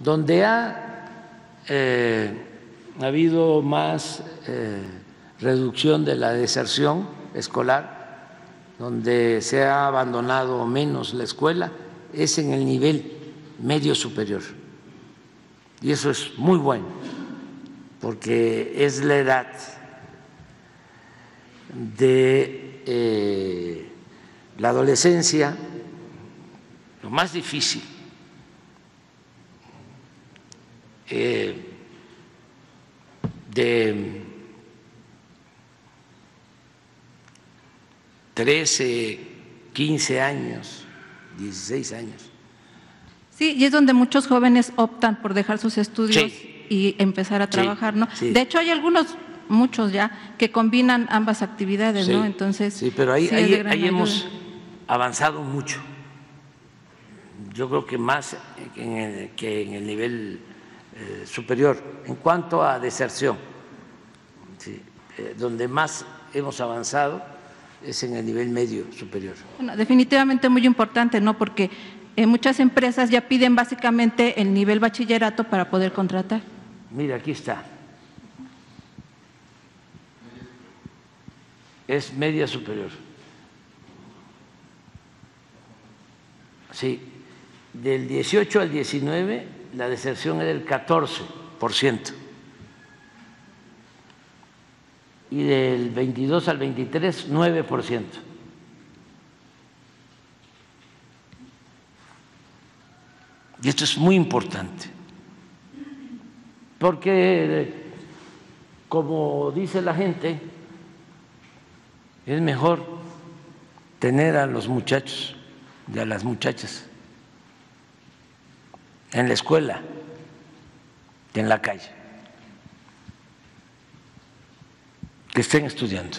Donde ha eh, habido más eh, reducción de la deserción escolar, donde se ha abandonado menos la escuela, es en el nivel medio superior. Y eso es muy bueno, porque es la edad de eh, la adolescencia, lo más difícil. Eh, de 13, 15 años, 16 años. Sí, y es donde muchos jóvenes optan por dejar sus estudios Sí. y empezar a trabajar, ¿no? sí. De hecho, hay algunos, muchos ya, que combinan ambas actividades, Sí, ¿no? Entonces, sí, pero ahí, ahí- hemos avanzado mucho. Yo creo que más en el- que en el nivel eh, superior. En cuanto a deserción, sí, eh, donde más hemos avanzado es en el nivel medio superior. Bueno, definitivamente muy importante, ¿no? Porque eh, muchas empresas ya piden básicamente el nivel bachillerato para poder contratar. Mira, aquí está. Es media superior. Sí, del 18 al 19 la deserción era del 14%. Y del 22 al 23, 9%. Y esto es muy importante porque como dice la gente, es mejor tener a los muchachos y a las muchachas en la escuela que en la calle, que estén estudiando.